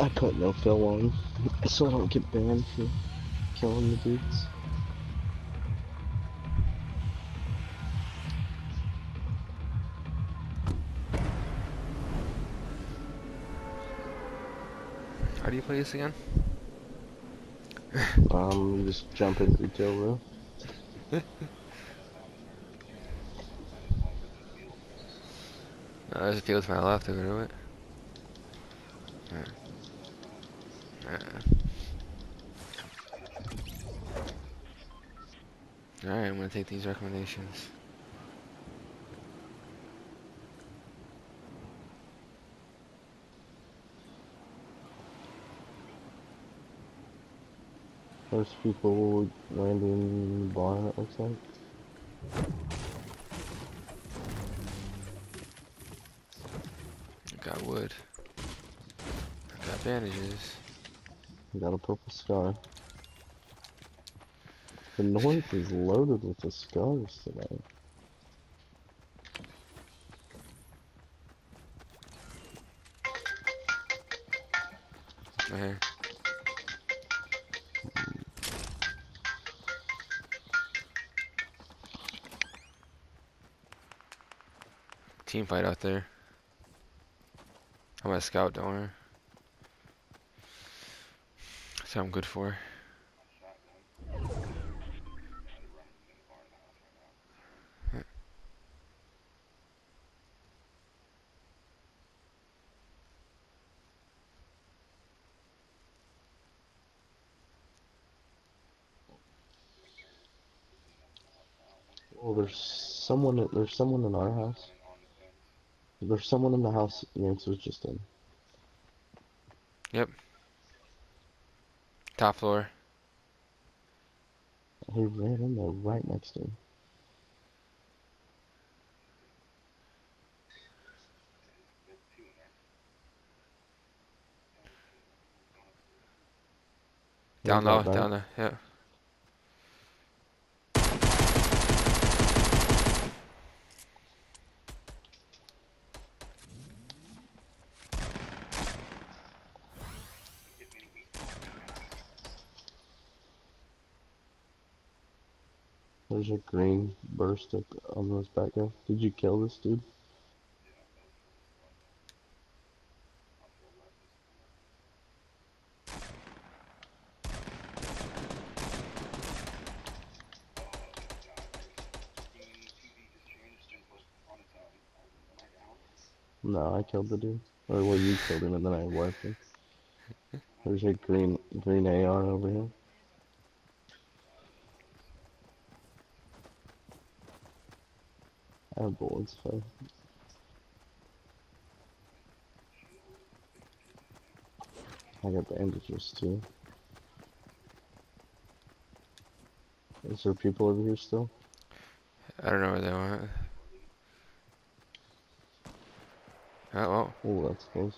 I put no fill on, so I don't get banned for killing the dudes. How do you play this again? Um, just jump into the tail room. Uh, there's a field to my left, isn't it? Uh, Alright, I'm gonna take these recommendations. There's people landing in the barn, it looks like. I got wood. I got bandages. Got a purple scar. The north is loaded with the scars today. Right here. Team fight out there. I'm a scout, don't worry. That's what I'm good for. Well, there's someone. There's someone in our house. There's someone in the house Yanks was just in. Top floor. He ran in there right next to him. Down low, down there, yeah. There's a green burst up on those back guy. Did you kill this dude? No, I killed the dude. Or well, you killed him and then I wiped him. There's a green green AR over here. I have bullets, so. I got bandages too. Is there people over here still? I don't know where they went. Oh, well, Oh, that's close.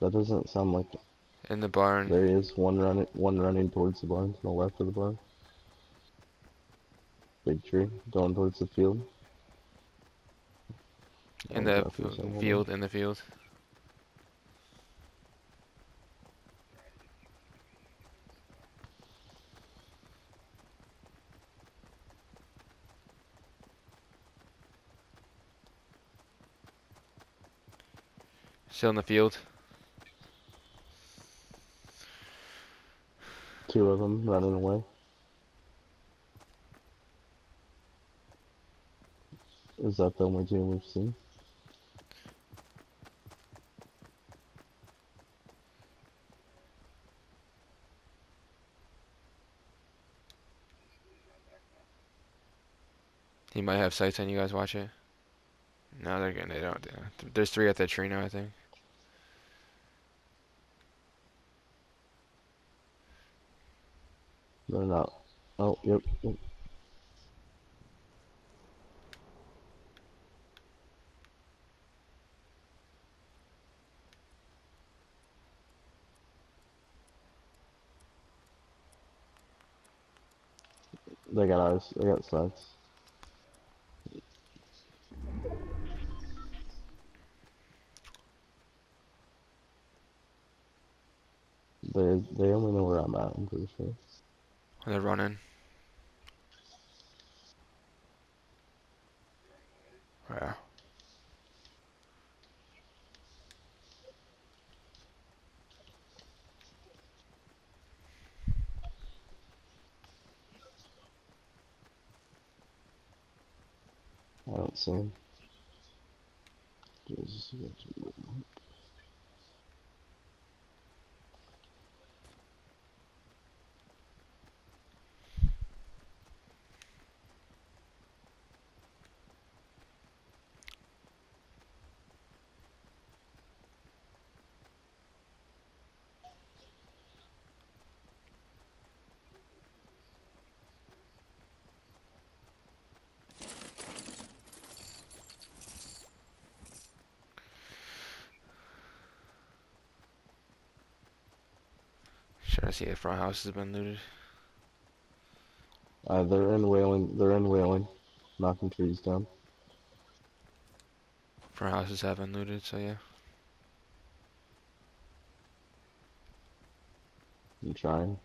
That doesn't sound like in the barn. there is one running, one running towards the barn to the left of the barn. Big tree going towards the field. In Oh, the crap, there's another one. field, in the field. Still in the field. Two of them running away. Is that the only two we've seen? He might have sights on you guys. Watch it. No, they're gonna. They don't. There's three at that tree now. I think. They're not. Oh, yep. yep. They got eyes. They got sights. They they only know where I'm at. I'm pretty sure. They're running. Yeah. I don't see him. Jesus, Should I see if front house has been looted? Uh, they're in Wailing. They're in Wailing, knocking trees down. Front houses have been looted, so yeah. I'm trying.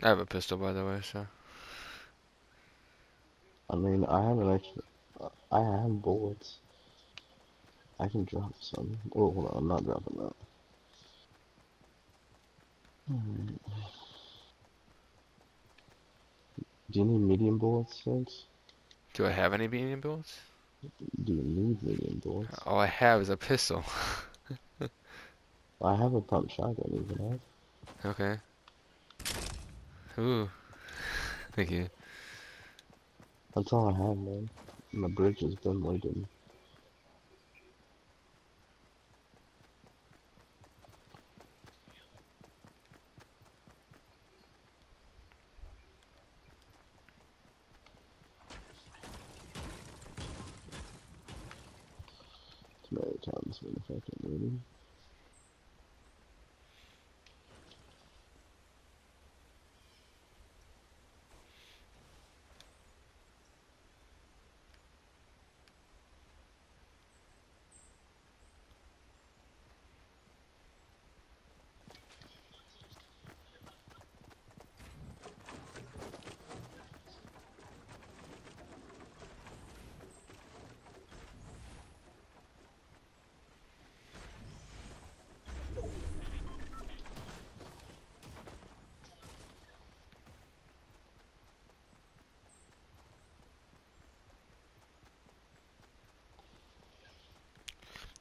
I have a pistol, by the way, so. I mean, I have an extra. I have bullets. I can drop some. Oh, hold on, I'm not dropping that. Alright. Do you need medium bullets, Vince? Do I have any medium bullets? Do you need medium bullets? All I have is a pistol. I have a pump shotgun even. Okay. Ooh. Thank you. That's all I have, man. My bridge has been. Too many times been fucking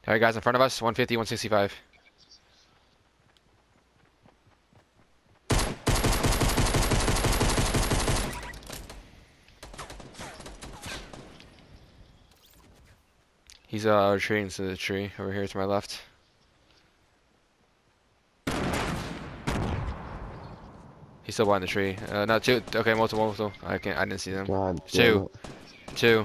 looted. Alright, guys, in front of us 150, 165. He's uh retreating to the tree over here to my left. He's still behind the tree. Uh, no, two. Okay, multiple, multiple. I can't. I didn't see them. God Two. Two.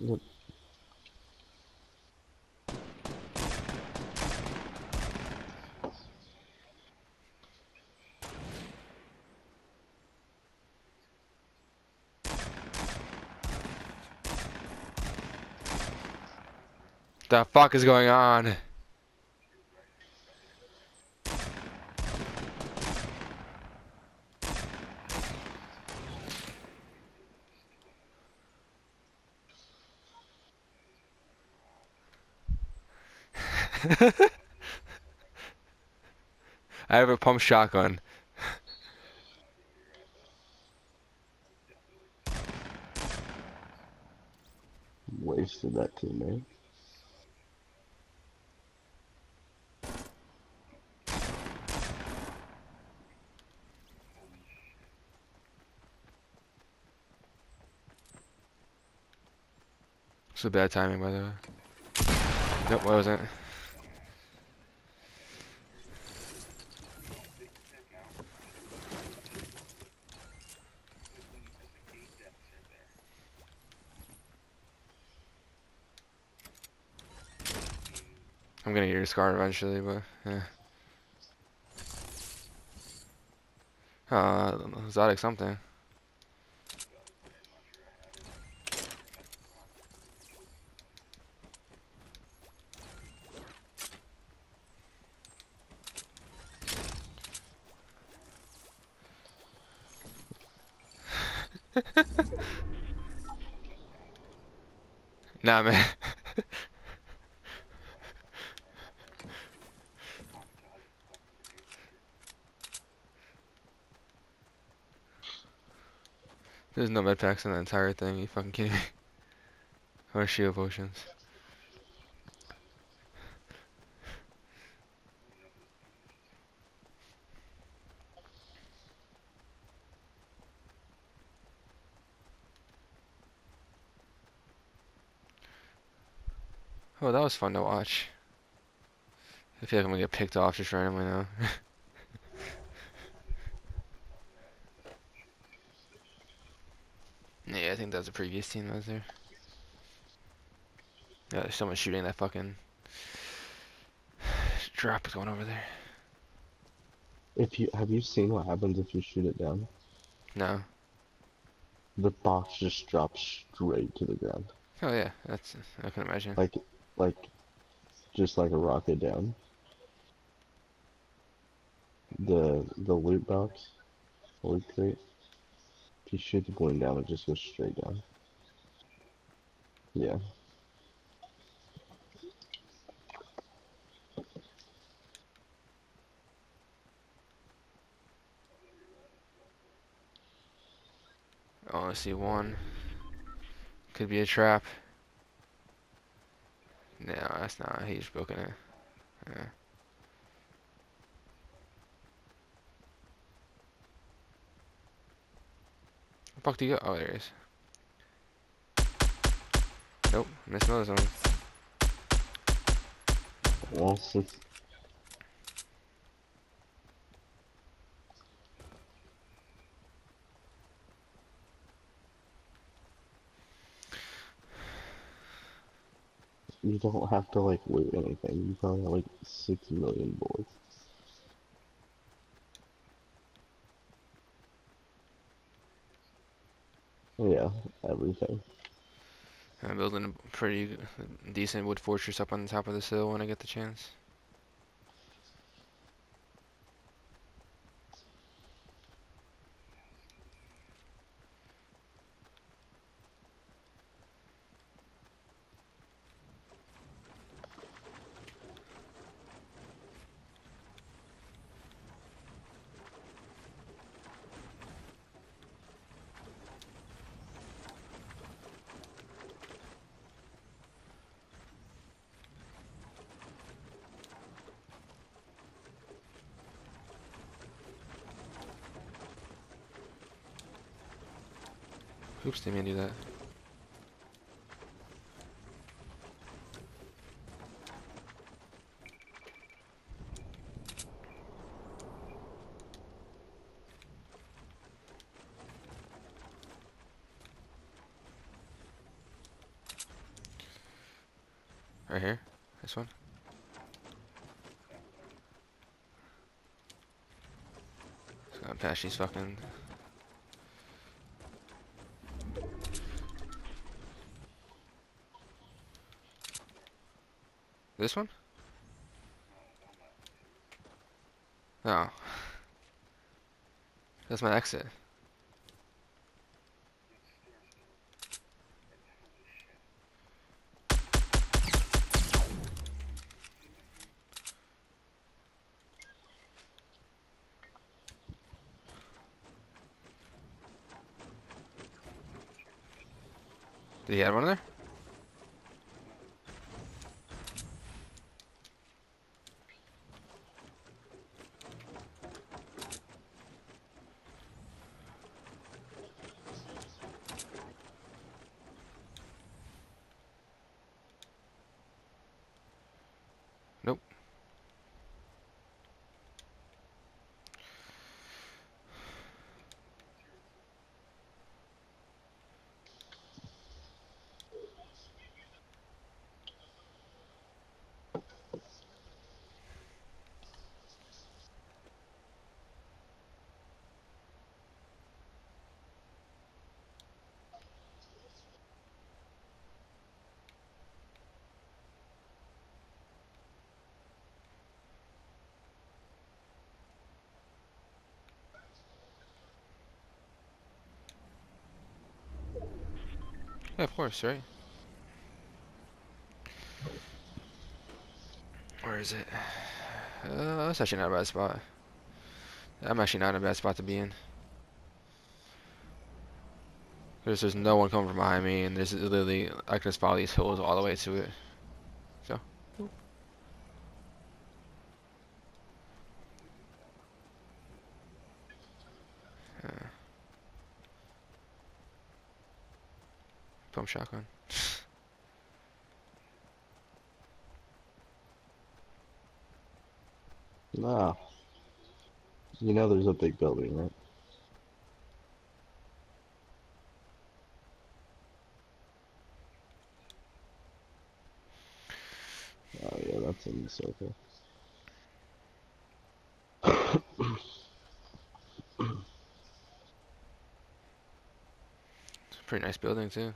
it. The fuck is going on? I have a pump shotgun. Wasted that teammate. A bad timing, by the way. Nope, what was it? I'm gonna get your scar eventually, but yeah. Uh, exotic something. Nah, man. There's no med packs in the entire thing. You fucking kidding me? Or shield potions. Was fun to watch. I feel like I'm gonna get picked off just randomly now. yeah, I think that was the previous team that was there. Yeah, there's someone shooting that fucking drop is going over there. If you have you seen what happens if you shoot it down? No. The box just drops straight to the ground, Oh yeah, that's I can imagine. like like just like a rocket down. The the loot box, loot crate. If you shoot the balloon down, it just goes straight down. Yeah. Oh, I see one. Could be a trap. No, that's not. He's booking it. Yeah. Where fuck do you go? Oh, there he is. Nope, missed another zone. Well, since you don't have to like loot anything, you probably have like six million bullets. Yeah, everything. I'm building a pretty decent wood fortress up on the top of this hill when I get the chance. Oops, didn't mean to do that. Right here, this one. Just gonna patch these fucking This one? Oh. That's my exit. Did he have one there? Nope. Yeah, of course, right? Where is it? Uh, that's actually not a bad spot. I'm actually not in a bad spot to be in. There's there's no one coming from behind me, and there's literally I can just follow these hills all the way to it. Pump shotgun. Nah. You know there's a big building, right? Oh yeah, that's in the circle. It's a pretty nice building too.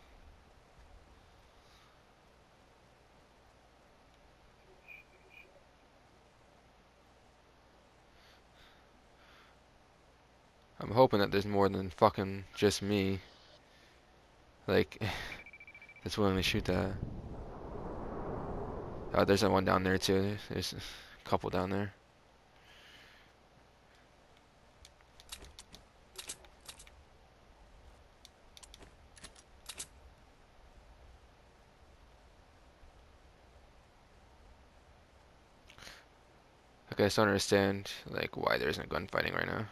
That there's more than fucking just me. Like, that's willing to shoot that. Oh, there's a one down there too. There's a couple down there. I just don't understand, like, why there isn't gunfighting right now.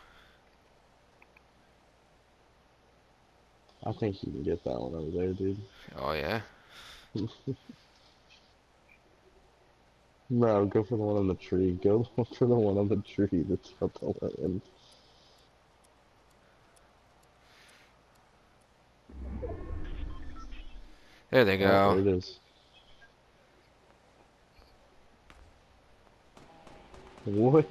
I think you can get that one over there, dude. Oh, yeah? No, go for the one on the tree. Go for the one on the tree that's up the end. There they Oh, go. there it is. What?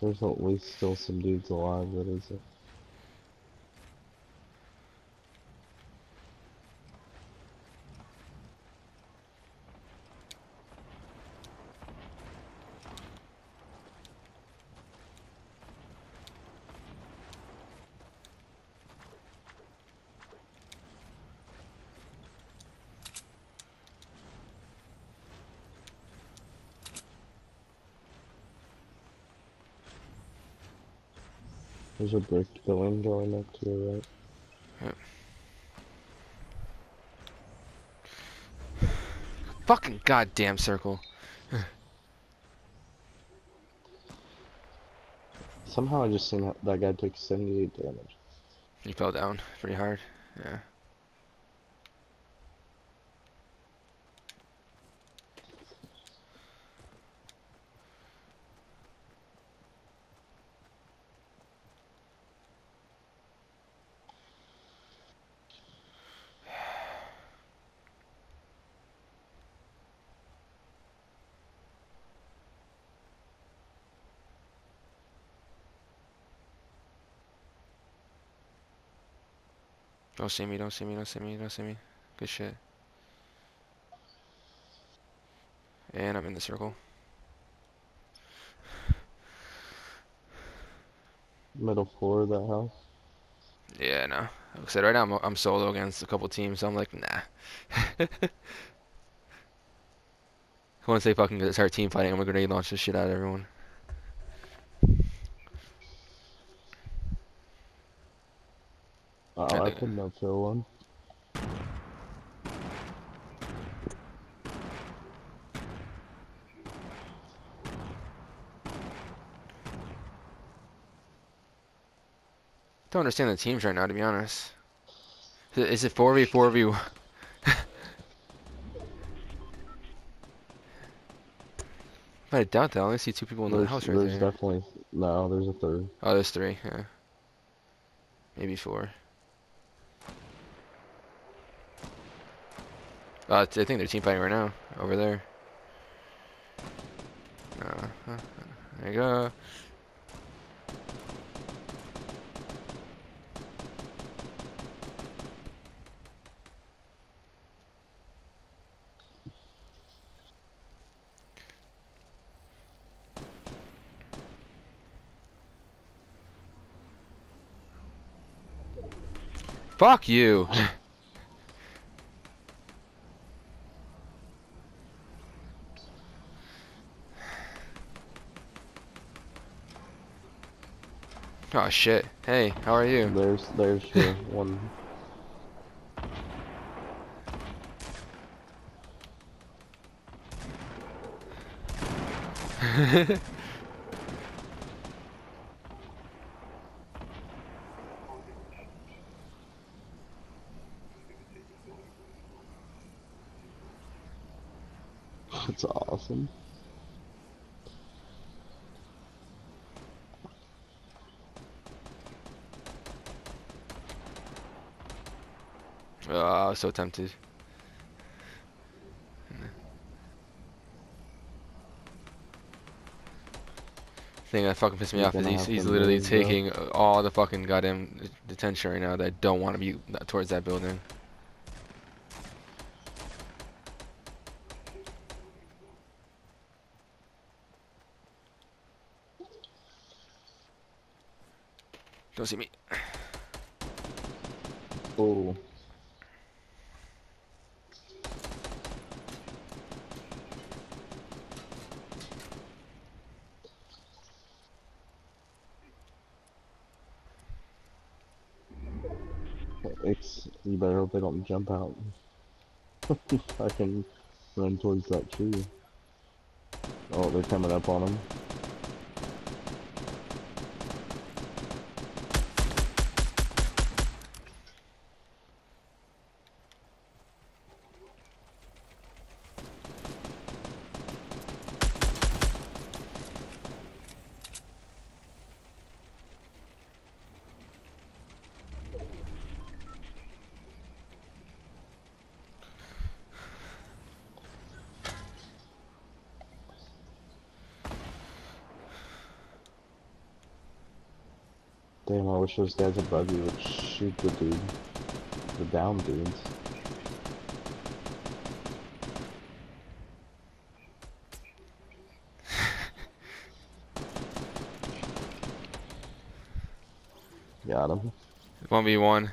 There's at least still some dudes alive, that is it. There's a brick building going up to your right. Fucking goddamn circle. Somehow I just seen that, that guy took 78 damage. He fell down pretty hard. Yeah. Don't see me, don't see me, don't see me, don't see me. Good shit. And I'm in the circle. Middle floor of that house. Yeah, no. Like I said, right now I'm, I'm solo against a couple teams, so I'm like, nah. Once they fucking start team fighting, I'm gonna grenade launch the shit out of everyone. Oh, Yeah, I couldn't no kill one. Don't understand the teams right now, to be honest. Is it 4v, 4v? I doubt that. I only see two people in the house right there's there. definitely no. There's a third. Oh, there's three. Yeah. Maybe four. Uh, I think they're team fighting right now, over there. Uh, there you go. Fuck you. oh shit. Hey, how are you? There's there's your one. That's awesome. oh, I was so tempted. thing that fucking pissed me off is he's, he's literally move, bro. taking all the fucking goddamn detention right now that I don't want to be towards that building. Don't see me. Oh. It's you better hope they don't jump out. I can run towards that tree. Oh, they're coming up on him. Damn, I wish those guys at buggy would shoot the dude, the down dudes. Got him. 1v1.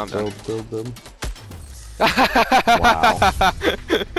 I'm done. Build, build, build. wow.